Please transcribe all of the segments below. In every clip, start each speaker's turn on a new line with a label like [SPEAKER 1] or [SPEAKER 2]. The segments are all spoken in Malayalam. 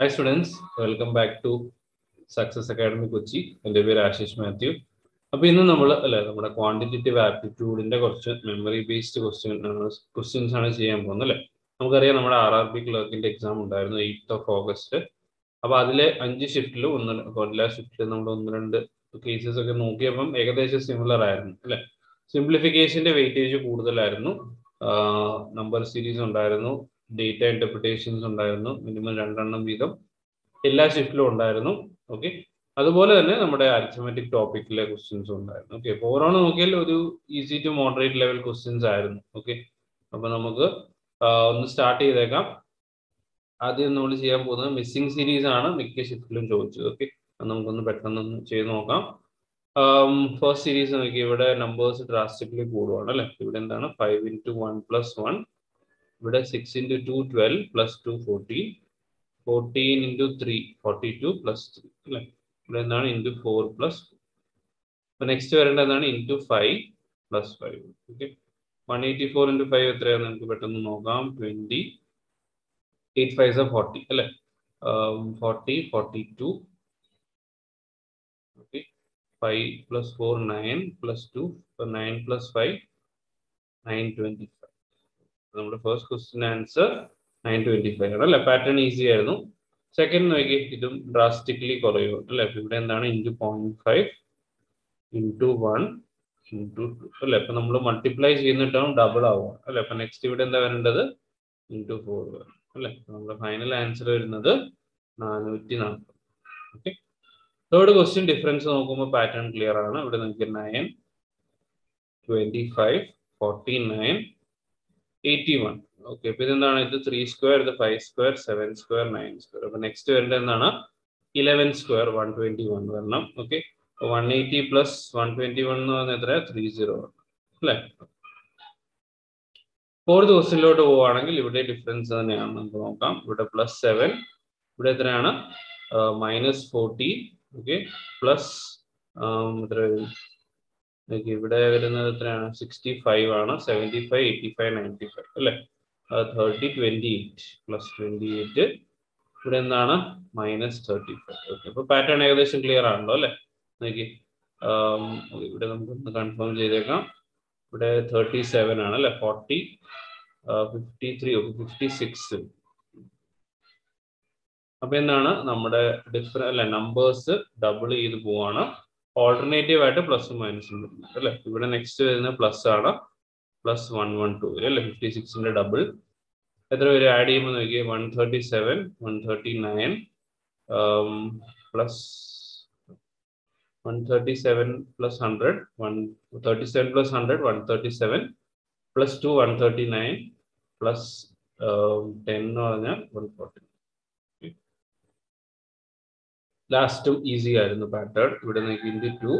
[SPEAKER 1] Hi students welcome back to Success Academy Kochi എന്റെ പേര് ആശിഷ് മാത്യു. അപ്പൊ ഇന്ന് നമ്മൾ അല്ലെ നമ്മുടെ ക്വാണ്ടിറ്റേറ്റീവ് ആപ്റ്റിറ്റ്യൂഡിന്റെ കുറച്ച് മെമ്മറി ബേസ്ഡ് ക്വസ്റ്റ്യൻ ക്വസ്റ്റ്യൻസ് ആണ് ചെയ്യാൻ പോകുന്നത് അല്ലെ? നമുക്കറിയാം നമ്മുടെ ആർ ആർ ബി ക്ലർക്കിന്റെ എക്സാം ഉണ്ടായിരുന്നു എയ്റ്റ് ഓഫ് ഓഗസ്റ്റ് അപ്പൊ അതിലെ അഞ്ച് ഷിഫ്റ്റിൽ ഒന്ന് എല്ലാ ഷിഫ്റ്റിലും നമ്മൾ ഒന്ന് രണ്ട് കേസസ് ഒക്കെ നോക്കിയപ്പം ഏകദേശം സിമിലർ ആയിരുന്നു അല്ലെ? സിംപ്ലിഫിക്കേഷന്റെ വെയിറ്റേജ് കൂടുതലായിരുന്നു. നമ്പർ സീരീസ് ഉണ്ടായിരുന്നു. ഡേറ്റ ഇന്റർപ്രിട്ടേഷൻസ് ഉണ്ടായിരുന്നു. മിനിമം രണ്ടെണ്ണം വീതം എല്ലാ ഷിഫ്റ്റിലും ഉണ്ടായിരുന്നു. ഓക്കെ അതുപോലെ തന്നെ നമ്മുടെ അരിത്മെറ്റിക് ടോപ്പിക്കിലെ ക്വസ്റ്റ്യൻസ് ഉണ്ടായിരുന്നു. ഓക്കെ അപ്പോൾ ഓരോന്ന് നോക്കിയാൽ ഒരു easy to moderate level questions ആയിരുന്നു. ഓക്കെ അപ്പൊ നമുക്ക് ഒന്ന് സ്റ്റാർട്ട് ചെയ്തേക്കാം. ആദ്യം നമ്മൾ ചെയ്യാൻ പോകുന്നത് മിസ്സിംഗ് സീരീസ് ആണ് മിക്ക ഷിഫ്റ്റിലും ചോദിച്ചത്. ഓക്കെ നമുക്കൊന്ന് പെട്ടെന്ന് ചെയ്ത് നോക്കാം. ഫസ്റ്റ് സീരീസ് നോക്കി ഇവിടെ നമ്പേഴ്സ് ഡ്രാസ്റ്റിക്കലി കൂടുവാണ് അല്ലെ? ഇവിടെ എന്താണ്? Five into one plus one ഇവിടെ six into two twelve plus two fourteen fourteen into three forty two plus three അല്ലേ? ഇവിടെ എന്താണ് ഇന്റു ഫോർ പ്ലസ് അപ്പോൾ നെക്സ്റ്റ് വരേണ്ടത് എന്താണ്? Into five plus five okay one eighty four into five എത്രയാണ്? നമുക്ക് പെട്ടെന്ന് നോക്കാം. ട്വന്റി എയ്റ്റ് ഫൈവ് ഫോർട്ടി അല്ലേ? Forty forty two okay five plus four nine plus two nine plus five nine twenty five നമ്മുടെ first question answer nine twenty five ആണ്. അല്ലെ? പാറ്റേൺ ഈസി ആയിരുന്നു. സെക്കൻഡ് നോക്കി ഇതും ഡ്രാസ്റ്റിക്കലി കുറയും. അല്ലെ? ഇവിടെ എന്താണ്? Into point five into one into two അല്ലെ? അപ്പൊ നമ്മൾ മൾട്ടിപ്ലൈ ചെയ്യുന്നിട്ടാണ് ഡബിൾ ആവുക. അല്ലെ? അപ്പൊ നെക്സ്റ്റ് ഇവിടെ എന്താ വരേണ്ടത്? ഇന്റു ഫോർ വരും അല്ലെ? നമ്മുടെ ഫൈനൽ ആൻസർ വരുന്നത് നാനൂറ്റി നാൽപ്പത് ഓക്കെ തേർഡ് ക്വസ്റ്റ്യൻ ഡിഫറൻസ് നോക്കുമ്പോൾ പാറ്റേൺ ക്ലിയർ ആണ്. ഇവിടെ നിങ്ങൾക്ക് nine twenty five forty nine eighty one okay അപ്പൊ ഇതെന്താണ്? ഇത് ത്രീ സ്ക്വയർ ഇത് five square seven square nine square അപ്പൊ നെക്സ്റ്റ് വരേണ്ടത് എന്താണ്? Eleven square one twenty one വരണം. Okay one eighty plus one twenty one എന്ന് പറഞ്ഞാൽ എത്ര ത്രീ സീറോ അല്ലേ? ഫോർ ദിവസത്തിലോട്ട് പോവുകയാണെങ്കിൽ ഇവിടെ ഡിഫറൻസ് തന്നെയാണ്. നമുക്ക് നോക്കാം. ഇവിടെ പ്ലസ് സെവൻ ഇവിടെ എത്രയാണ്? മൈനസ് ഫോർട്ടീൻ ഓക്കെ പ്ലസ് എത്ര ഇവിടെ വരുന്നത് എത്രയാണ്? സിക്സ്റ്റി ഫൈവ് ആണ്. Seventy five eighty five ninety five അല്ലേ? Thirty twenty eight plus twenty eight ഇവിടെ എന്താണ്? മൈനസ് തേർട്ടി ഫൈവ് ഓക്കെ അപ്പോൾ പാറ്റേൺ ഏകദേശം ക്ലിയർ ആണല്ലോ അല്ലേ? നോക്കി. ഇവിടെ നമുക്കൊന്ന് കൺഫേം ചെയ്തേക്കാം. ഇവിടെ തേർട്ടി സെവൻ ആണ് അല്ലേ? Forty fifty three fifty six അപ്പൊ എന്താണ്? നമ്മുടെ ഡിഫറെ അല്ലെ നമ്പേഴ്സ് ഡബിൾ ചെയ്ത് പോവാണ്. ഓൾട്ടർനേറ്റീവ് ആയിട്ട് പ്ലസും മൈനസും വരുന്നുണ്ട് അല്ലെ? ഇവിടെ നെക്സ്റ്റ് വരുന്ന പ്ലസ് ആണ്. പ്ലസ് വൺ വൺ ടു അല്ലെ? ഫിഫ്റ്റി സിക്സിന്റെ ഡബിൾ എത്ര പേര് ആഡ് ചെയ്യുമ്പോൾ നോക്കിയാൽ one thirty seven one thirty nine plus one thirty seven plus hundred one thirty seven plus hundred one thirty seven plus two one thirty nine plus ten എന്ന് പറഞ്ഞാൽ വൺ ഫോർട്ടി ലാസ്റ്റും ഈസി ആയിരുന്നു പാറ്റേൺ ഇവിടെ നിങ്ങൾക്ക് ഇന്റു ടു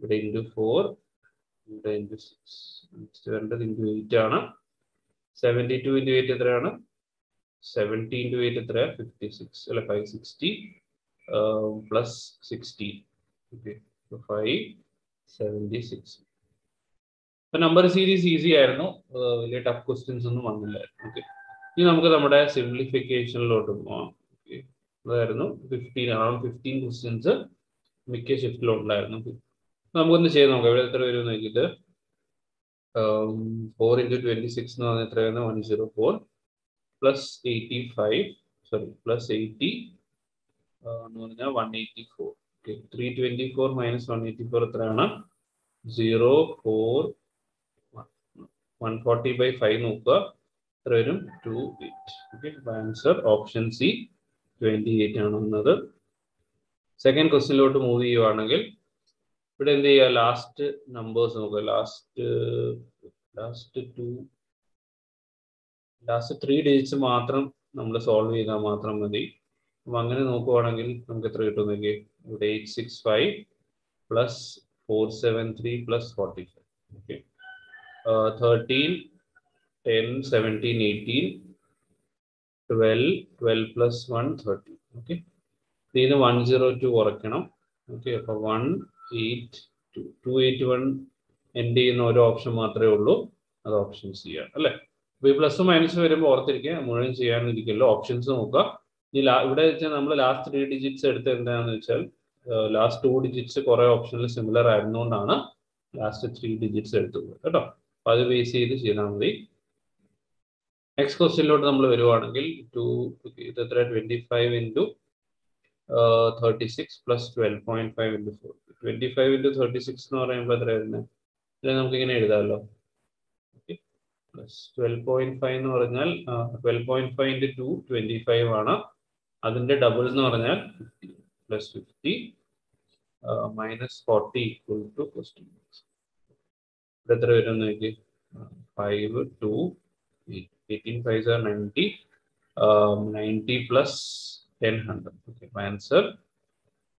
[SPEAKER 1] ഇവിടെ ഇന്റു ഫോർ ഇവിടെ ഇന്റു സിക്സ് നെക്സ്റ്റ് വരേണ്ടത് ഇന്റു എയ്റ്റ് ആണ്. സെവന്റി ടു ഇന്റു എയ്റ്റ് എത്രയാണ്? സെവന്റി ഇന്റു എയ്റ്റ് എത്രയാണ് ഫിഫ്റ്റി സിക്സ് അല്ല five sixty plus sixty okay five seventy six ഇപ്പൊ നമ്പർ സീരീസ് ഈസി ആയിരുന്നു. വലിയ ടഫ് ക്വസ്റ്റ്യൻസ് ഒന്നും വന്നില്ലായിരുന്നു. ഓക്കെ ഇനി നമുക്ക് നമ്മുടെ സിംപ്ലിഫിക്കേഷനിലോട്ട് പോവാം. അതായിരുന്നു ഫിഫ്റ്റീൻ ആ ഫിഫ്റ്റീൻ ക്വസ്റ്റ്യൻസ് മിക്ക ഷിഫ്റ്റിലും ഉണ്ടായിരുന്നു. നമുക്കൊന്ന് ചെയ്ത് നോക്കാം. ഇവിടെ എത്ര വരും നോക്കിയിട്ട്. ഫോർ ഇന്റു ട്വന്റി സിക്സ് എന്ന് പറഞ്ഞാൽ എത്ര വരുന്നത്? One zero four plus eighty five sorry plus eighty എന്ന് പറഞ്ഞാൽ one eighty four okay three twenty four minus one eighty four എത്രയാണ് zero four one forty by five നോക്കുക. എത്ര വരും? Two eight okay answer option C twenty eight ആണ് വന്നത് സെക്കൻഡ് ക്വസ്റ്റിനിലോട്ട് മൂവ് ചെയ്യുവാണെങ്കിൽ ഇവിടെ എന്ത് ചെയ്യുക? ലാസ്റ്റ് നമ്പേഴ്സ് നോക്കുക. Last last two last three digits മാത്രം നമ്മൾ സോൾവ് ചെയ്താൽ മാത്രം മതി. അപ്പം അങ്ങനെ നോക്കുവാണെങ്കിൽ നമുക്ക് എത്ര കിട്ടുന്നെങ്കിൽ ഇവിടെ eight six five plus four seven three plus forty five okay thirteen ten seventeen eighteen plus one thirty okay ഇതിന് വൺ സീറോ ടു കുറയ്ക്കണം. ഓക്കെ അപ്പൊ one eight two two eight one end ചെയ്യുന്ന ഒരു ഓപ്ഷൻ മാത്രമേ ഉള്ളൂ. അത് ഓപ്ഷൻ സി ആണ് അല്ലേ ഈ പ്ലസ് മൈനസ് വരുമ്പോൾ ഓർത്തിരിക്കുക മുഴുവൻ ചെയ്യാനിരിക്കല്ലോ. ഓപ്ഷൻസ് നോക്കുക. ഇനി ഇവിടെ വെച്ചാൽ നമ്മൾ ലാസ്റ്റ് ത്രീ ഡിജിറ്റ്സ് എടുത്ത് എന്താണെന്ന് വെച്ചാൽ ലാസ്റ്റ് ടു ഡിജിറ്റ്സ് കുറെ ഓപ്ഷനിൽ സിമിലർ ആയിരുന്നുകൊണ്ടാണ് ലാസ്റ്റ് ത്രീ ഡിജിറ്റ്സ് എടുത്തത്. കേട്ടോ? അപ്പൊ അത് ബേസ് ചെയ്ത് ചെയ്താൽ മതി. നെക്സ്റ്റ് ക്വസ്റ്റ്യനിലോട്ട് നമ്മൾ വരുവാണെങ്കിൽ ടു ഇത് എത്ര twenty five into thirty six plus twelve point five into four twenty five into thirty six എന്ന് പറയുമ്പോൾ എത്ര വരുന്നത് ഇത് നമുക്ക് ഇങ്ങനെ എഴുതാമല്ലോ പ്ലസ് ട്വൽവ് പോയിന്റ് ഫൈവ് എന്ന് പറഞ്ഞാൽ twelve point five into two twenty five ആണ്. അതിന്റെ ഡബിൾ എന്ന് പറഞ്ഞാൽ fifty plus fifty minus forty equal to question എത്ര വരും നോക്കി five two eighteen five sir ninety ninety plus ten hundred okay answer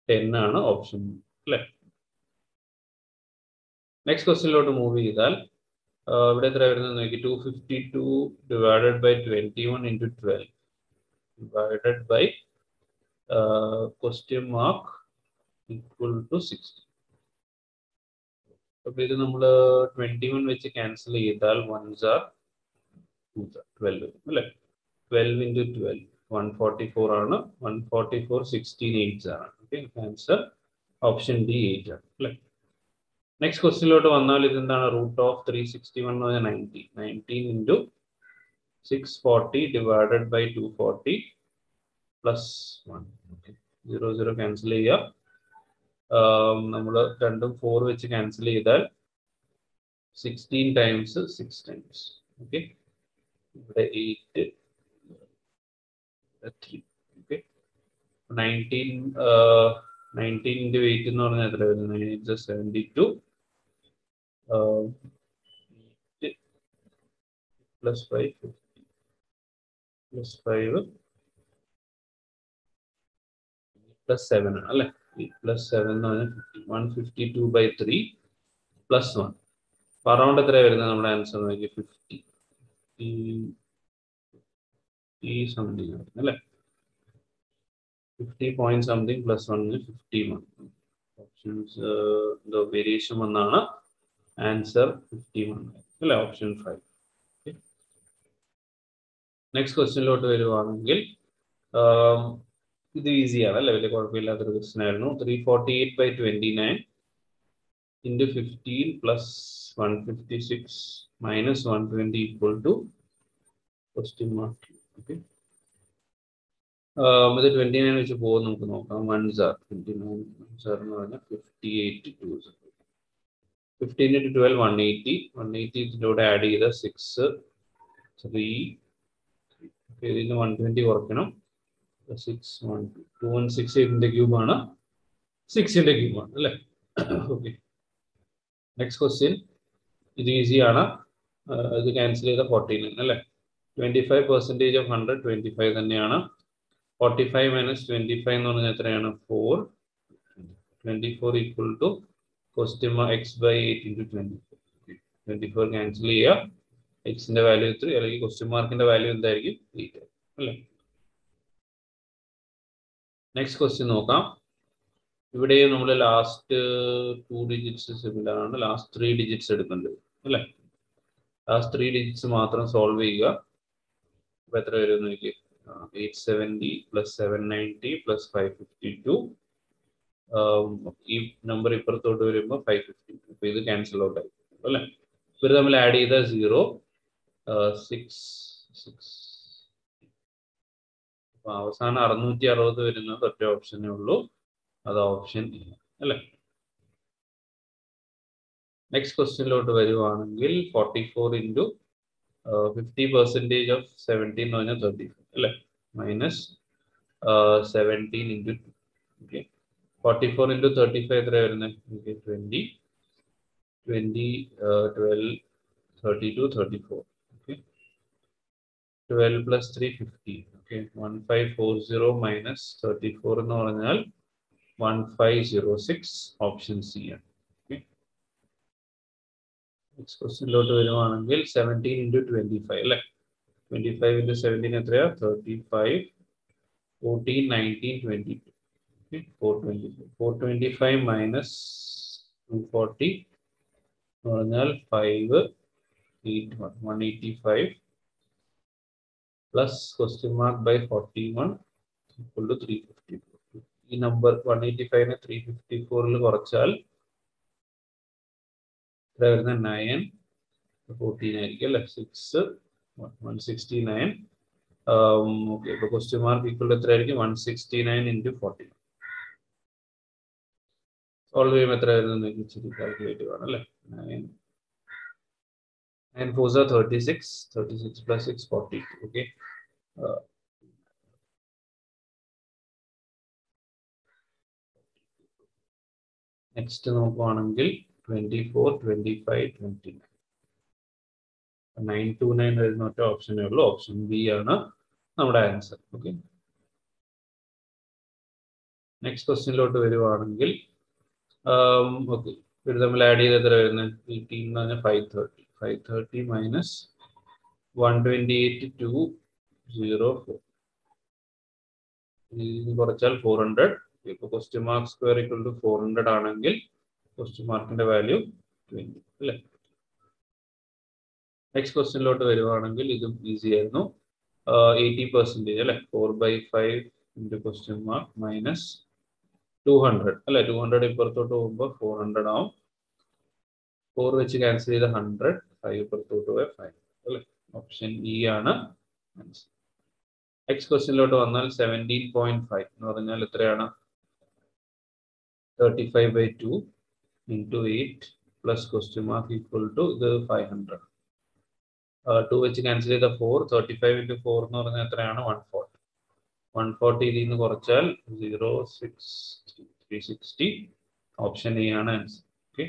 [SPEAKER 1] 10 ആണ് ഓപ്ഷൻ അല്ലേ? നെക്സ്റ്റ് ക്വസ്റ്റ്യനിലോട്ട് മൂവ് ചെയ്താൽ ഇവിടെ എത്ര വരുന്നത് നോക്കി two fifty two divided by twenty one into twelve divided by question mark equal to sixty അപ്പൊ ഇത് നമ്മൾ ട്വന്റി വൺ വെച്ച് ക്യാൻസൽ ചെയ്താൽ വൺസ് ആർ ട്വൽവ് അല്ലെ? Twelve into twelve one forty four ആണ്. One forty four sixteen eights ആണ്. Okay answer option D eight ആണ് അല്ലെ? നെക്സ്റ്റ് ക്വസ്റ്റ്യനിലോട്ട് വന്നാൽ ഇതെന്താണ്? Root of three sixty one എന്ന് പറഞ്ഞാൽ ninety nineteen into six forty divided by two forty plus one okay zero zero cancel ചെയ്യുക. നമ്മൾ രണ്ടും ഫോർ വെച്ച് ക്യാൻസൽ ചെയ്താൽ sixteen times six times okay ഇവിടെ എയ്റ്റ് ഓക്കെ നയന്റീൻ നയന്റീന്റെ വെയിറ്റ് എന്ന് പറഞ്ഞാൽ എത്ര വരുന്നത് eight seventy two plus five fifty plus five plus seven ആണ് അല്ലേ? പ്ലസ് സെവൻ എന്ന് പറഞ്ഞാൽ fifty one fifty two by three plus one around എത്ര വരുന്നത് നമ്മുടെ ആൻസർ നോക്കി ഫിഫ്റ്റി അല്ലേ? ഫിഫ്റ്റി പോയിന്റ് സംതിങ് പ്ലസ് വണ്ണിന് ഫിഫ്റ്റി വൺ ഓപ്ഷൻസ് എന്തോ വേരിയേഷൻ വന്നാണ്. ആൻസർ ഫിഫ്റ്റി വൺ അല്ലേ? ഓപ്ഷൻ ഫൈവ് നെക്സ്റ്റ് ക്വസ്റ്റ്യനിലോട്ട് വരുവാണെങ്കിൽ ഇത് ഈസിയാണ് അല്ലേ? വലിയ കുഴപ്പമില്ലാത്തൊരു ക്വസ്റ്റ്യൻ ആയിരുന്നു. Three forty eight by twenty nine one fifty six minus one twenty equal to question mark okay ഇത് ട്വന്റി നയൻ വെച്ച് പോകും നമുക്ക് നോക്കാം. One sir twenty nine one sir എന്ന് പറഞ്ഞാൽ fifty eight two fifteen into twelve one eighty one eighty ഇതിലൂടെ ആഡ് ചെയ്ത സിക്സ് ത്രീ ഇതിന് വൺ ട്വന്റി കുറയ്ക്കണം. Six one two one six എയ്റ്റിന്റെ ക്യൂബാണ് സിക്സിന്റെ ക്യൂബാണ് അല്ലേ? ഓക്കെ നെക്സ്റ്റ് ക്വസ്റ്റ്യൻ ഇത് ഈസിയാണ് ഇത് ക്യാൻസൽ ചെയ്ത ഫോർട്ടീൻ അല്ലേ? Twenty five percentage of hundred twenty five തന്നെയാണ്. Forty five minus twenty five എന്ന് പറഞ്ഞാൽ എത്രയാണ്? Four twenty four equal to question x by eight into twenty twenty four cancel ചെയ്യുക എക്സിന്റെ വാല്യൂ ത്രീ അല്ലെങ്കിൽ ക്വസ്റ്റ്യൻ മാർക്കിന്റെ വാല്യൂ എന്തായിരിക്കും? എയ്റ്റ് അല്ലേ? നെക്സ്റ്റ് ക്വസ്റ്റ്യൻ നോക്കാം. ഇവിടെ നമ്മൾ ലാസ്റ്റ് ടു ഡിജിറ്റ്സ് സിമിലർ ആണ് ലാസ്റ്റ് ത്രീ ഡിജിറ്റ്സ് എടുക്കേണ്ടത് അല്ലേ? ലാസ്റ്റ് ത്രീ ഡിജിറ്റ്സ് മാത്രം സോൾവ് ചെയ്യുക. അപ്പൊ എത്ര വരും എനിക്ക് eight seventy plus seven ninety plus five fifty two ഈ നമ്പർ ഇപ്പുറത്തോട്ട് വരുമ്പോൾ ഫൈവ് ഫിഫ്റ്റി ടു അപ്പൊ ഇത് ക്യാൻസൽ ഔട്ട് ആയി. അല്ലേ? ഇവർ തമ്മിൽ ആഡ് ചെയ്ത സീറോ സിക്സ് സിക്സ് അപ്പൊ അവസാനം അറുന്നൂറ്റി അറുപത് വരുന്നത് ഒറ്റ ഓപ്ഷനേ ഉള്ളൂ. അത് ഓപ്ഷൻ അല്ലേ? നെക്സ്റ്റ് ക്വസ്റ്റ്യനിലോട്ട് വരുവാണെങ്കിൽ forty four into fifty percentage of seventeen എന്ന് പറഞ്ഞാൽ തേർട്ടി ഫോർ അല്ലേ? Minus seventeen into two okay forty four into thirty five എത്ര വരുന്നത് okay twenty twenty twelve thirty two thirty four okay twelve plus three fifty okay one five four zero minus thirty four എന്ന് പറഞ്ഞാൽ 1506 option C. Okay. Next question ലോട്ട് വരുവാണെങ്കിൽ 17 into 25 Like 25 into 17 എത്രയാ 35 14 19, 22. Okay. 425 minus 240. എന്ന് പറഞ്ഞാൽ 5 81 185 plus question mark by 41 equal to 350 ഈ നമ്പർ വൺ എയ്റ്റി ഫൈവിനെ ത്രീ ഫിഫ്റ്റി ഫോറിൽ കുറച്ചാൽ എത്ര വരുന്ന നയൻ ഫോർട്ടീൻ ആയിരിക്കും അല്ലെ? Six one sixty nine okay ഇപ്പൊ ക്വസ്റ്റ്യൻ മാർക്ക് ഈക്വൽ എത്ര ആയിരിക്കും? One sixty nine into forty solve ചെയ്യുമ്പോൾ എത്ര വരുന്നത് ഇച്ചിരി കാൽക്കുലേറ്റ് വേണം അല്ലേ? Nine nine four thirty six thirty six plus six forty okay next നോക്കുവാണെങ്കിൽ twenty four twenty five twenty nine nine two nine വരുന്ന ഒറ്റ ഓപ്ഷനേ ഉള്ളൂ. ഓപ്ഷൻ ബി ആണ് നമ്മുടെ ആൻസർ ഓക്കെ നെക്സ്റ്റ് ക്വസ്റ്റ്യനിലോട്ട് വരുവാണെങ്കിൽ ഓക്കെ ഇവർ തമ്മിൽ ആഡ് ചെയ്ത് എത്ര വരുന്നത് എയ്റ്റീൻ എന്ന് പറഞ്ഞാൽ five thirty five thirty minus one twenty eight two zero four കുറച്ചാൽ ഫോർ ഹൺഡ്രഡ് ഇപ്പൊ question mark square equal to four hundred ആണെങ്കിൽ ക്വസ്റ്റ്യൻ മാർക്കിന്റെ വാല്യൂ ട്വന്റി അല്ലേ? നെക്സ്റ്റ് ക്വസ്റ്റ്യനിലോട്ട് വരുവാണെങ്കിൽ ഇതും ഈസി ആയിരുന്നു. എയ്റ്റി പെർസെന്റേജ് അല്ലെ? Four by five into question mark minus two hundred അല്ലെ? ടു ഹൺഡ്രഡ് ഇപ്പുറത്തോട്ട് പോകുമ്പോൾ ഫോർ ഹൺഡ്രഡ് ആവും. ഫോർ വെച്ച് ക്യാൻസൽ ചെയ്ത് ഹൺഡ്രഡ് ഫൈവ് ഇപ്പുറത്തോട്ട് പോയ ഫൈവ് അല്ലെ? ഓപ്ഷൻ ഇ ആണ്. നെക്സ്റ്റ് ക്വസ്റ്റ്യനിലോട്ട് വന്നാൽ സെവന്റീൻ പോയിന്റ് ഫൈവ് എന്ന് പറഞ്ഞാൽ എത്രയാണ്? Thirty five by two into eight plus question mark equal to ഇത് ഫൈവ് ഹൺഡ്രഡ് ടു വെച്ച് ക്യാൻസൽ ചെയ്ത four thirty five into four എന്ന് പറഞ്ഞാൽ എത്രയാണ്? വൺ ഫോർട്ടി വൺ ഫോർട്ടി ഇതിൽ നിന്ന് കുറച്ചാൽ zero six three sixty option A ആണ് ആൻസർ ഓക്കെ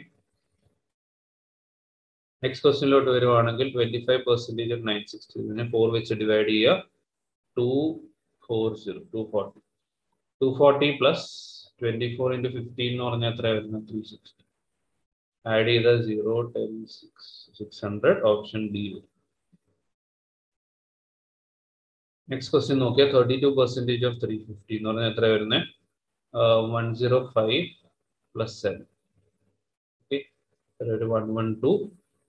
[SPEAKER 1] നെക്സ്റ്റ് ക്വസ്റ്റ്യനിലോട്ട് വരുവാണെങ്കിൽ twenty five percentage nine sixty ഇതിനെ ഫോർ വെച്ച് ഡിവൈഡ് ചെയ്യുക. Two four zero two forty two forty plus twenty four into fifteen എന്ന് പറഞ്ഞാൽ എത്ര വരുന്നത് ത്രീ സിക്സ്റ്റി ആഡ് ചെയ്ത zero ten six six hundred option D വരും. നെക്സ്റ്റ് ക്വസ്റ്റ്യൻ നോക്കിയാൽ thirty two percentage of three fifty എന്ന് പറഞ്ഞാൽ എത്ര വരുന്നത് one zero five plus seven okay ഒരു വൺ വൺ ടു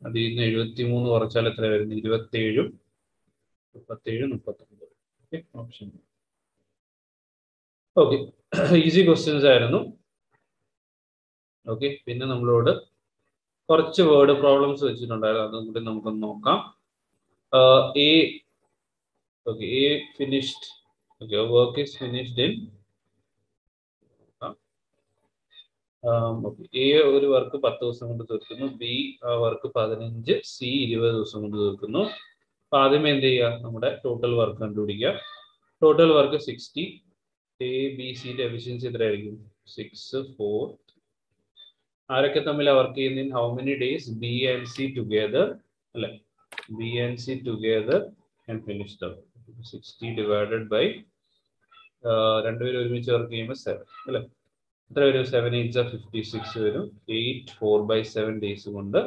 [SPEAKER 1] അതിൽ നിന്ന് എഴുപത്തി മൂന്ന് കുറച്ചാൽ എത്ര വരുന്നത് ഇരുപത്തേഴും മുപ്പത്തേഴ് മുപ്പത്തൊമ്പത്. Okay option okay easy questions ആയിരുന്നു. ഓക്കെ പിന്നെ നമ്മളോട് കുറച്ച് വേർഡ് പ്രോബ്ലംസ് വെച്ചിട്ടുണ്ടായിരുന്നു. അതും കൂടി നമുക്കൊന്ന് നോക്കാം. A okay a finished okay work is finished in a ഒരു വർക്ക് പത്ത് ദിവസം കൊണ്ട് തീർക്കുന്നു. ബി ആ വർക്ക് പതിനഞ്ച് സി ഇരുപത് ദിവസം കൊണ്ട് തീർക്കുന്നു. അപ്പൊ ആദ്യമേ എന്ത് ചെയ്യുക? നമ്മുടെ ടോട്ടൽ വർക്ക് കണ്ടുപിടിക്കുക. Total work sixty A B C efficiency എത്രയായിരിക്കും? സിക്സ് ഫോർ ആരൊക്കെ തമ്മിൽ വർക്ക് ചെയ്യുന്ന? How many days B and C together അല്ലെ? B and C together and finish the sixty divided by രണ്ടുപേരും ഒരുമിച്ച് വർക്ക് ചെയ്യുമ്പോൾ സെവൻ അല്ലെ? എത്ര വരും? സെവൻ എയ്റ്റ് ഫിഫ്റ്റി സിക്സ് വരും. Eight four by seven days കൊണ്ട്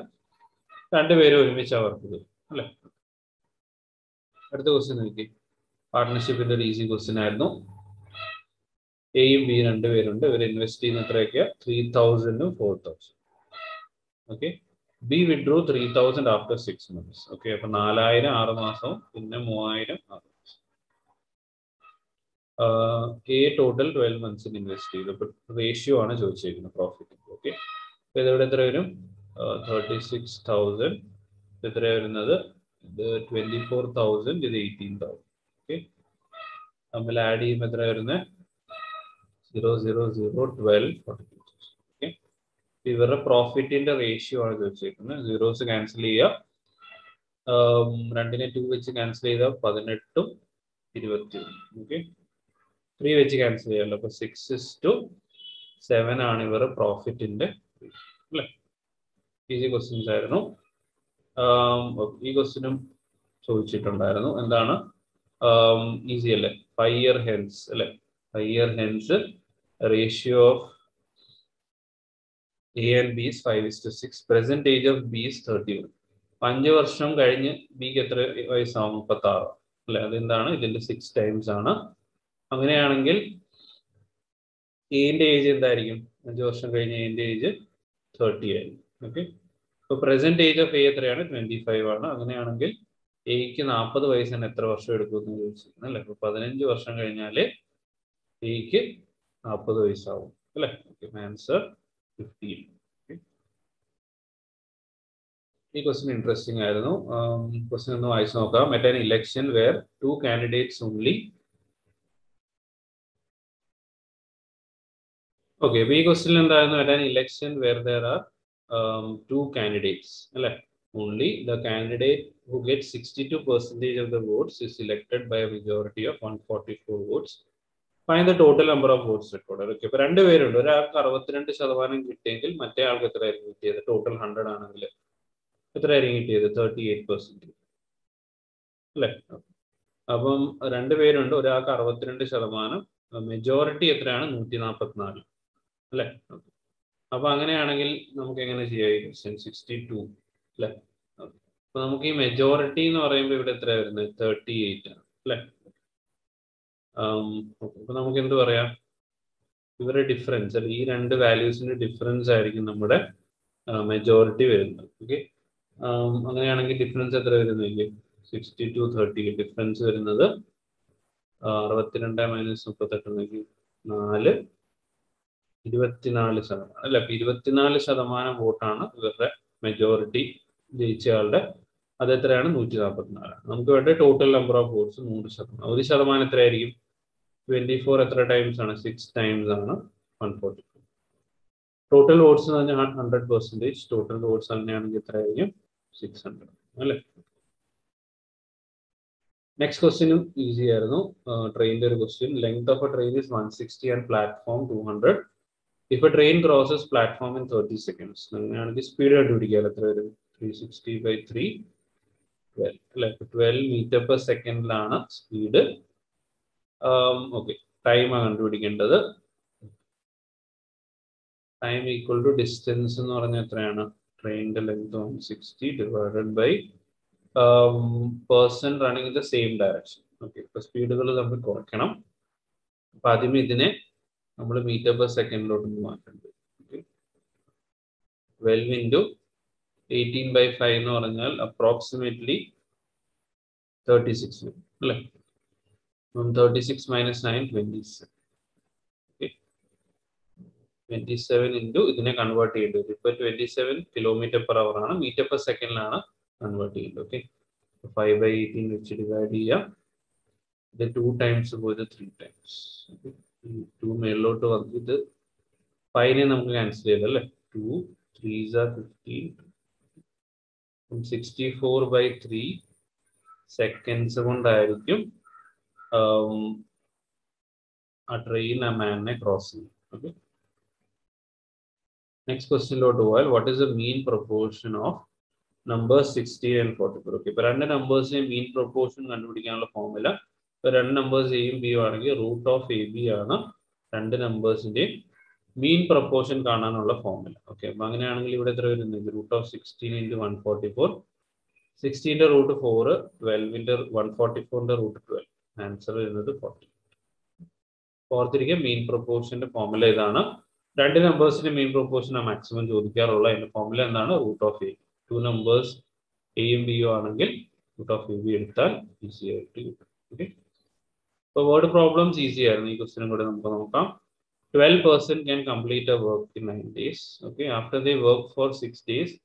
[SPEAKER 1] രണ്ടുപേരും ഒരുമിച്ച് വർക്ക് ചെയ്തു അല്ലെ? അടുത്ത ക്വസ്റ്റ്യൻ നോക്കി പാർട്ട്ണർഷിപ്പിന്റെ ഒരു ഈസി ക്വസ്റ്റ്യൻ ആയിരുന്നു. എയും ബി രണ്ടുപേരുണ്ട് ഇവർ ഇൻവെസ്റ്റ് ചെയ്യുന്ന എത്രയൊക്കെയാ? Three തൗസൻഡും four thousand okay B withdraw three thousand after six months okay അപ്പൊ നാലായിരം ആറ് മാസവും പിന്നെ മൂവായിരം ആറ് മാസം എ ടോട്ടൽ ട്വൽവ് മന്ത്സിന് ഇൻവെസ്റ്റ് ചെയ്തു. അപ്പൊ റേഷ്യോ ആണ് ചോദിച്ചിരിക്കുന്നത് പ്രോഫിറ്റ് ഓക്കെ അപ്പൊ ഇതെവിടെ എത്ര വരും? തേർട്ടി സിക്സ് തൗസൻഡ് എത്ര വരുന്നത്? ഇത് ട്വന്റി ഫോർ തൗസൻഡ് ഇത് എയ്റ്റീൻ തൗസൻഡ് ഓക്കെ തമ്മിൽ ആഡ് ചെയ്യുമ്പോൾ എത്ര വരുന്നത്? ഓക്കെ ഇവരുടെ പ്രോഫിറ്റിന്റെ റേഷ്യോ ആണ് ചോദിച്ചേക്കുന്നത്. സീറോസ് ക്യാൻസൽ ചെയ്യുക. രണ്ടിനെ ടു വെച്ച് ക്യാൻസൽ ചെയ്താൽ പതിനെട്ടും ഇരുപത്തി ഓക്കെ ത്രീ വെച്ച് ക്യാൻസൽ ചെയ്യാമല്ലോ അപ്പൊ സിക്സ് ടു സെവൻ ആണ് ഇവരുടെ പ്രോഫിറ്റിന്റെ അല്ലേ? ഈസി ക്വസ്റ്റ്യൻസ് ആയിരുന്നു. ഈ ക്വസ്റ്റ്യനും ചോദിച്ചിട്ടുണ്ടായിരുന്നു. എന്താണ്? ഈസി അല്ലേ? ഫൈവ് ഇയർ ഹെൻസ് അല്ലെ? Five year hence ratio of A and B is five is two six present age of B is thirty one അഞ്ച് വർഷം കഴിഞ്ഞ് ബിക്ക് എത്ര വയസ്സാവും? മുപ്പത്തി ആറ് അല്ലെ? അതെന്താണ്? ഇതിന്റെ സിക്സ് ടൈംസ് ആണ്. അങ്ങനെയാണെങ്കിൽ എന്റെ ഏജ് എന്തായിരിക്കും? അഞ്ച് വർഷം കഴിഞ്ഞ് എന്റെ ഏജ് തേർട്ടി ആയിരിക്കും. ഓക്കെ ഇപ്പൊ പ്രസന്റ് ഏജ് ഓഫ് എ എത്രയാണ്? ട്വന്റി ഫൈവ് ആണ്. അങ്ങനെയാണെങ്കിൽ എക്ക് നാൽപ്പത് വയസ്സിന് എത്ര വർഷം എടുക്കും എന്ന് ചോദിച്ചിരുന്നു അല്ലെ? അപ്പൊ പതിനഞ്ച് വർഷം കഴിഞ്ഞാൽ എക്ക് നാൽപ്പത് വയസ്സാവും. അല്ലേ? ആൻസർ ഫിഫ്റ്റീൻ ഈ ക്വസ്റ്റ്യൻ ഇൻട്രസ്റ്റിംഗ് ആയിരുന്നു. ക്വസ്റ്റ്യൻ ഒന്ന് വായിച്ചു നോക്കാം. At an election where two candidates only okay അപ്പൊ ഈ ക്വസ്റ്റ്യൻ എന്തായിരുന്നു? At an election where there are two candidates അല്ലെ? Only the candidate who gets 62 percentage of the votes is elected by a majority of 144 votes. Find the total number of votes record okay ഇപ്പൊ രണ്ടുപേരുണ്ട് ഒരാൾക്ക് അറുപത്തിരണ്ട് ശതമാനം കിട്ടിയെങ്കിൽ മറ്റേ ആൾക്ക് എത്രയായിരിക്കും കിട്ടിയത്? ടോട്ടൽ ഹൺഡ്രഡ് ആണെങ്കിൽ എത്രയായിരിക്കും കിട്ടിയത്? തേർട്ടി എയ്റ്റ് പെർസെന്റ് അല്ലേ? അപ്പം രണ്ടുപേരുണ്ട് ഒരാൾക്ക് അറുപത്തിരണ്ട് ശതമാനം. മെജോറിറ്റി എത്രയാണ്? നൂറ്റി നാൽപ്പത്തിനാല് അല്ലേ? അപ്പൊ അങ്ങനെയാണെങ്കിൽ നമുക്ക് എങ്ങനെ ചെയ്യാം? സിക്സ്റ്റി ടു അല്ലേ? അപ്പൊ നമുക്ക് ഈ മെജോറിറ്റി എന്ന് പറയുമ്പോൾ ഇവിടെ എത്ര വരുന്നത്? തേർട്ടി എയ്റ്റ് ആണ്. അല്ലേ? അപ്പൊ നമുക്ക് എന്ത് പറയാം? ഇവരുടെ ഡിഫറൻസ് അല്ലെ? ഈ രണ്ട് വാല്യൂസിന്റെ ഡിഫറൻസ് ആയിരിക്കും നമ്മുടെ മെജോറിറ്റി വരുന്നത്. ഓക്കെ അങ്ങനെയാണെങ്കിൽ ഡിഫറൻസ് എത്ര വരുന്നില്ലേ? സിക്സ്റ്റി ടു തേർട്ടി ഡിഫറൻസ് വരുന്നത് അറുപത്തിരണ്ട് മൈനസ് മുപ്പത്തെട്ട് നാല് ഇരുപത്തിനാല് ശതമാനം അല്ല അപ്പൊ ഇരുപത്തിനാല് ശതമാനം വോട്ടാണ് ഇവരുടെ മെജോറിറ്റി ജയിച്ചയാളുടെ അത് എത്രയാണ് നൂറ്റി നാൽപ്പത്തിനാല് നമുക്ക് വേണ്ട ടോട്ടൽ നമ്പർ ഓഫ് വോട്ട്സ് നൂറ് ശതമാനം. ഒരു ശതമാനം എത്രയായിരിക്കും? ട്വന്റി ഫോർ എത്ര ടൈംസ് ആണ്? സിക്സ് ടൈംസ് ആണ് one forty four total votes എന്ന് പറഞ്ഞാൽ ഹൺഡ്രഡ് പെർസെന്റേജ് ടോട്ടൽ വോട്ട്സ് തന്നെയാണെങ്കിൽ എത്ര ആയിരിക്കും? സിക്സ് ഹൺഡ്രഡ് അല്ലേ? നെക്സ്റ്റ് ക്വസ്റ്റ്യനും ഈസി ആയിരുന്നു. ട്രെയിനിന്റെ ഒരു question length of a train is one sixty and platform two hundred if a train crosses platform in thirty seconds അങ്ങനെയാണെങ്കിൽ സ്പീഡ് കണ്ടുപിടിക്കാൻ എത്ര വരും? Three sixty by three twelve അല്ലെ? Twelve metre per സെക്കൻഡിലാണ് speed okay time ആണ് കണ്ടുപിടിക്കേണ്ടത്. ടൈം ഈക്വൽ ടു ഡിസ്റ്റൻസ് എന്ന് പറഞ്ഞാൽ എത്രയാണ്? ട്രെയിനിന്റെ length one sixty divided by person running in the same direction okay ഇപ്പൊ സ്പീഡുകൾ നമ്മൾ കുറയ്ക്കണം. അപ്പൊ ആദ്യമേ ഇതിനെ നമ്മൾ മീറ്റർ പെർ സെക്കൻഡിലോട്ട് മാറ്റേണ്ടത് twelve into eighteen by five എന്ന് പറഞ്ഞാൽ അപ്രോക്സിമേറ്റ്ലി തേർട്ടി സിക്സ് അല്ലേ? Thirty six minus nine twenty seven twenty seven into ഇതിനെ കൺവേർട്ട് ചെയ്യേണ്ടത് ഇപ്പൊ twenty seven kilometre per hour ആണ് മീറ്റർ പെർ സെക്കൻഡിലാണ് കൺവേർട്ട് ചെയ്യേണ്ടത്. ഓക്കെ ഫൈവ് ബൈ എയ്റ്റീൻ വെച്ച് ഡിവൈഡ് ചെയ്യാം. ഇത് ടു ടൈംസ് പോയത് ത്രീ ടൈംസ് ടു മേളിലോട്ട് വന്ന് ഇത് ഫൈവിനെ നമുക്ക് ക്യാൻസൽ ചെയ്തല്ലേ അല്ലേ? Two three fifteen sixty four by three seconds കൊണ്ടായിരിക്കും ആ ട്രെയിൻ ആ മാനിനെ ക്രോസ് ചെയ്യും. ഓക്കെ നെക്സ്റ്റ് ക്വസ്റ്റ്യനിലോട്ട് പോയാൽ what is the mean proportion of numbers sixteen and forty four okay ഇപ്പൊ രണ്ട് നമ്പേഴ്സിനെ മീൻ പ്രൊപ്പോർഷൻ കണ്ടുപിടിക്കാനുള്ള ഫോർമുല ഇപ്പൊ രണ്ട് നമ്പേഴ്സ് എയും ബിയും ആണെങ്കിൽ റൂട്ട് ഓഫ് എ ബി ആണ് രണ്ട് നമ്പേഴ്സിന്റെയും മീൻ പ്രൊപ്പോർഷൻ കാണാനുള്ള ഫോർമുല ഓക്കെ അപ്പൊ അങ്ങനെയാണെങ്കിൽ ഇവിടെ എത്ര വരുന്നത് root of sixteen into one forty four സിക്സ്റ്റീന്റെ root four ട്വൽവിന്റെ വൺ ഫോർട്ടി ഫോറിന്റെ റൂട്ട് ട്വൽവ് ആൻസർ വരുന്നത് ഫോർട്ടി ഓർത്തിരിക്കുക മീൻ പ്രൊപ്പോർഷന്റെ ഫോർമുല ഇതാണ്. രണ്ട് നമ്പേഴ്സിന്റെ മീൻ പ്രൊപ്പോർഷൻ മാക്സിമം ചോദിക്കാറുള്ള അതിന്റെ ഫോർമുല എന്താണ്? Root of A two numbers എയും ബിയും ആണെങ്കിൽ റൂട്ട് ഓഫ് എ ബി എടുത്താൽ ഈസി ആയിട്ട് കിട്ടും. ഓക്കെ അപ്പോൾ വേർഡ് പ്രോബ്ലംസ് ഈസി ആയിരുന്നു. ഈ ക്വസ്റ്റിനും കൂടെ നമുക്ക് നോക്കാം. Twelve person can complete a work in nine days okay after they work for six days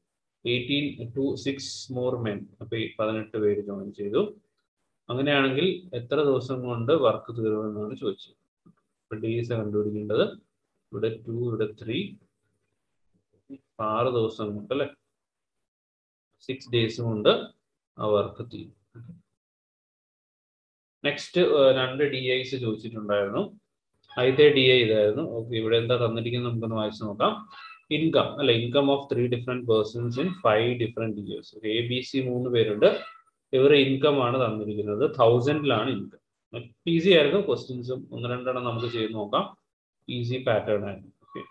[SPEAKER 1] eighteen to six more men അപ്പൊ പതിനെട്ട് പേര് ജോയിൻ ചെയ്തു. അങ്ങനെയാണെങ്കിൽ എത്ര ദിവസം കൊണ്ട് വർക്ക് തീരുമെന്നാണ് ചോദിച്ചത്. അപ്പൊ ഡേയ്സ് കണ്ടുപിടിക്കേണ്ടത്. ഇവിടെ ടു ഇവിടെ ത്രീ ആറ് ദിവസം കൊണ്ട് അല്ലെ? സിക്സ് ഡേയ്സ് കൊണ്ട് ആ വർക്ക് തീരും. നെക്സ്റ്റ് രണ്ട് ഡി ഐസ് ചോദിച്ചിട്ടുണ്ടായിരുന്നു. ആദ്യത്തെ ഡി ഐ ഇതായിരുന്നു. ഓക്കെ ഇവിടെ എന്താ തന്നിരിക്കുന്നത് നമുക്കൊന്ന് വായിച്ചു നോക്കാം. ഇൻകം അല്ലെ? Income of three different persons in five different years A B C മൂന്ന് പേരുണ്ട്. ഇവരുടെ ഇൻകം ആണ് തന്നിരിക്കുന്നത്. തൗസൻഡിലാണ് ഇൻകം ഈസി ആയിരുന്നു ക്വസ്റ്റ്യൻസും ഒന്ന് രണ്ടെണ്ണം നമുക്ക് ചെയ്ത് നോക്കാം. ഈസി പാറ്റേൺ ആയിരുന്നു okay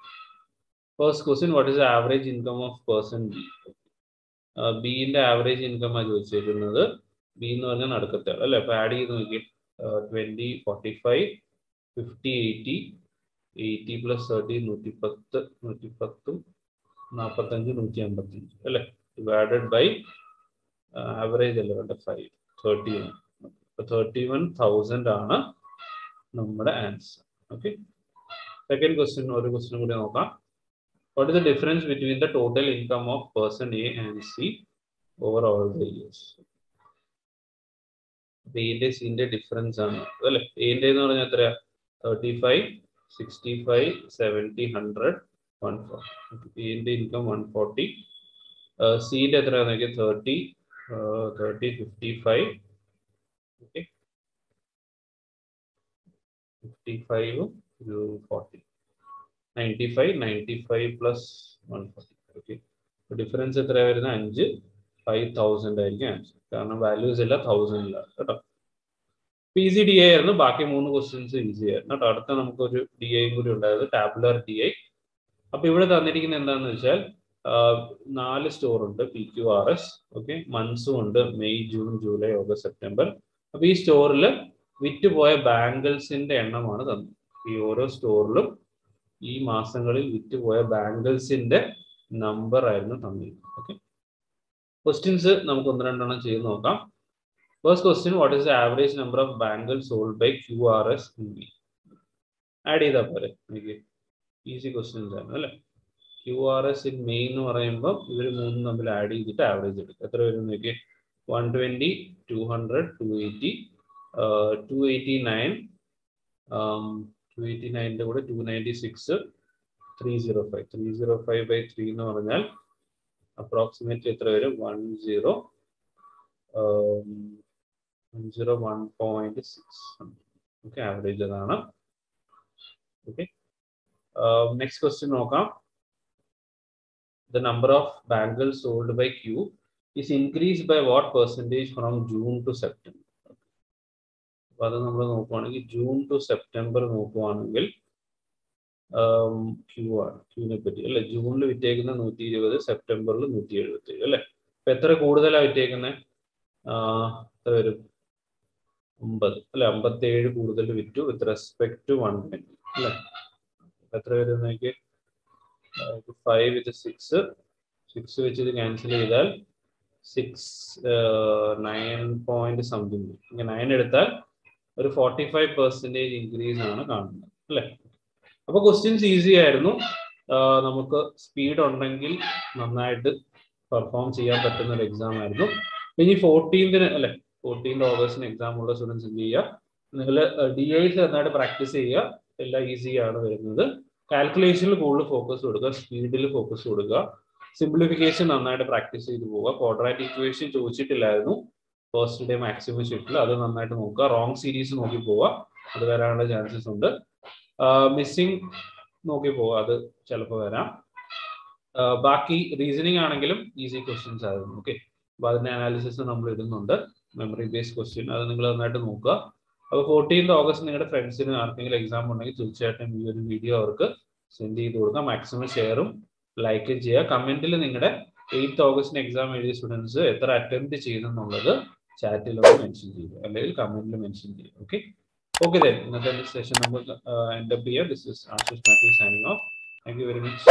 [SPEAKER 1] first question what is average income of person B ബിന്റെ average income ആണ് ചോദിച്ചിരിക്കുന്നത് ബി എന്ന് പറഞ്ഞാൽ നടുക്കത്തെ അല്ലെ? അപ്പൊ ആഡ് ചെയ്ത് നോക്കി twenty forty five fifty eighty eighty plus thirty നൂറ്റി പത്ത് നൂറ്റി പത്തും നാൽപ്പത്തഞ്ച് നൂറ്റി അമ്പത്തഞ്ച് അല്ലെ? ഡിവൈഡഡ് ബൈ ആവറേജ് അല്ല വേണ്ട? ഫൈവ് തേർട്ടി വൺ അപ്പൊ തേർട്ടി വൺ തൗസൻഡ് ആണ് നമ്മുടെ ആൻസർ ഓക്കെ സെക്കൻഡ് ക്വസ്റ്റ്യൻ ഒരു ക്വസ്റ്റ്യൻ കൂടി നോക്കാം. What is the difference between the total income of person A and C over all the years എന്റെ സിന്റെ ഡിഫറൻസ് ആണ്. അതല്ലേ? എന്റെ എന്ന് പറഞ്ഞാൽ എത്രയാ? Thirty five sixty five seventy hundred one forty എന്റെ ഇൻകം വൺ ഫോർട്ടി സിന്റെ എത്രയാണെന്ന് നോക്കിയാൽ thirty five plus one forty okay difference എത്ര വരുന്ന അഞ്ച് ഫൈവ് തൗസൻഡ് ആയിരിക്കും ആൻസർ കാരണം വാല്യൂസ് എല്ലാം തൗസൻഡിലാണ് കേട്ടോ. പി സി ഡി ഐ ആയിരുന്നു. ബാക്കി മൂന്ന് ക്വസ്റ്റ്യൻസ് ഈസി ആയിരുന്നു കേട്ടോ. അടുത്ത നമുക്കൊരു ഡി ഐയും കൂടി ഉണ്ടായത് ടാബുലർ ഡി ഐ അപ്പൊ ഇവിടെ തന്നിരിക്കുന്നത് എന്താണെന്ന് വെച്ചാൽ നാല് സ്റ്റോർ ഉണ്ട് P Q R S okay മന്ത്സും ഉണ്ട് May June July August September അപ്പൊ ഈ സ്റ്റോറിൽ വിറ്റുപോയ ബാങ്കിൾസിന്റെ എണ്ണമാണ് തന്നത്. ഈ ഓരോ സ്റ്റോറിലും ഈ മാസങ്ങളിൽ വിറ്റുപോയ ബാങ്കിൾസിന്റെ നമ്പർ ആയിരുന്നു തന്നിരുന്നത് ഓക്കെ ക്വസ്റ്റ്യൻസ് നമുക്ക് ഒന്ന് രണ്ടെണ്ണം ചെയ്ത് നോക്കാം. First question what is the average number of bangle sold by Q R S add ചെയ്താൽ പോരെ എനിക്ക് ഈസി ക്വസ്റ്റ്യൻസ് ആണ് അല്ലേ? Q R S in May എന്ന് പറയുമ്പോൾ ഇവർ മൂന്നും തമ്മിൽ ആഡ് ചെയ്തിട്ട് ആവറേജ് എടുക്കുക എത്ര വരും നോക്കി one twenty two hundred two eighty two eighty nine two eighty നയന്റെ കൂടെ two ninety six three zero five three zero five by three എന്ന് പറഞ്ഞാൽ അപ്രോക്സിമേറ്റ്ലി എത്ര വരും? One zero one zero one point six okay average അതാണ്. ഓക്കെ നെക്സ്റ്റ് ക്വസ്റ്റ്യൻ നോക്കാം. The number of bangles sold by Q is increased by what percentage from June to September? അപ്പൊ അത് നമ്മൾ നോക്കുവാണെങ്കിൽ ജൂൺ ടു സെപ്റ്റംബർ നോക്കുവാണെങ്കിൽ ക്യൂ ആണ്. ക്യൂവിനെ പറ്റി അല്ലെ? ജൂണിൽ വിറ്റേക്കുന്ന നൂറ്റി ഇരുപത് സെപ്റ്റംബറിൽ നൂറ്റി എഴുപത്തി ഏഴ് അല്ലെ? അപ്പൊ എത്ര കൂടുതലാണ് വിറ്റേക്കുന്നത് എത്ര വരും? ഒമ്പത് അല്ലെ? അമ്പത്തി ഏഴ് കൂടുതൽ വിറ്റു with respect to one twenty അല്ലെ? എത്ര വരും നോക്കി ഫൈവ് വിത്ത് സിക്സ് സിക്സ് വെച്ച് ഇത് ക്യാൻസൽ ചെയ്താൽ സിക്സ് നയൻ പോയിന്റ് സംതിങ് ഇങ്ങനെ നയൻ എടുത്താൽ ഒരു ഫോർട്ടി ഫൈവ് പെർസെന്റേജ് ഇൻക്രീസ് ആണ് കാണുന്നത് അല്ലേ? അപ്പോൾ ക്വസ്റ്റ്യൻസ് ഈസി ആയിരുന്നു. നമുക്ക് സ്പീഡ് ഉണ്ടെങ്കിൽ നന്നായിട്ട് പെർഫോം ചെയ്യാൻ പറ്റുന്ന ഒരു എക്സാം ആയിരുന്നു. ഇനി ഫോർട്ടീൻത്തിന് അല്ലെ? ഫോർട്ടീൻത് ഓഗസ്റ്റിന് എക്സാം ഉള്ള സ്റ്റുഡൻസ് എന്ത് ചെയ്യുക? നിങ്ങൾ ഡി ഐസ് നന്നായിട്ട് പ്രാക്ടീസ് ചെയ്യുക. എല്ലാം ഈസിയാണ് വരുന്നത്. കാൽക്കുലേഷനിൽ കൂടുതൽ ഫോക്കസ് കൊടുക്കുക സ്പീഡിൽ ഫോക്കസ് കൊടുക്കുക സിംപ്ലിഫിക്കേഷൻ നന്നായിട്ട് പ്രാക്ടീസ് ചെയ്ത് പോവുക. ക്വാഡ്രാറ്റിക് ഇക്വേഷൻ ചോദിച്ചിട്ടില്ലായിരുന്നു. ഫസ്റ്റ് ഡേ മാക്സിമം ഷിഫ്റ്റിൽ അത് നന്നായിട്ട് നോക്കുക. റോങ് സീരീസ് നോക്കി പോവുക. അത് വരാനുള്ള ചാൻസസ് ഉണ്ട്. മിസ്സിങ് നോക്കി പോവുക. അത് ചിലപ്പോൾ വരാം. ബാക്കി റീസണിങ് ആണെങ്കിലും ഈസി ക്വസ്റ്റ്യൻസ് ആയിരുന്നു. ഓക്കെ അപ്പൊ അതിന്റെ അനാലിസിസ് നമ്മൾ ഇടുന്നുണ്ട്. മെമ്മറി ബേസ്ഡ് ക്വസ്റ്റ്യൻ അത് നിങ്ങൾ നന്നായിട്ട് നോക്കുക. അപ്പോൾ ഫോർട്ടീൻത് ഓഗസ്റ്റ് നിങ്ങളുടെ ഫ്രണ്ട്സിന് ആർക്കെങ്കിലും എക്സാം ഉണ്ടെങ്കിൽ തീർച്ചയായിട്ടും ഈ ഒരു വീഡിയോ അവർക്ക് സെൻഡ് ചെയ്ത് കൊടുക്കാം. മാക്സിമം ഷെയറും ലൈക്കും ചെയ്യുക. കമന്റിൽ നിങ്ങളുടെ എയ്ത്ത് ഓഗസ്റ്റിന് എക്സാം എഴുതിയ സ്റ്റുഡൻസ് എത്ര അറ്റംപ്റ്റ് ചെയ്യുന്നുള്ളത് ചാറ്റിൽ മെൻഷൻ ചെയ്തു അല്ലെങ്കിൽ കമന്റിൽ മെൻഷൻ ചെയ്തു ഓക്കെ ഓക്കെ ദൈവം ഇന്നത്തെ സെഷൻ നമ്പർ എന്റെ ചെയ്യാം. This is Ashish Mathew signing off thank you very much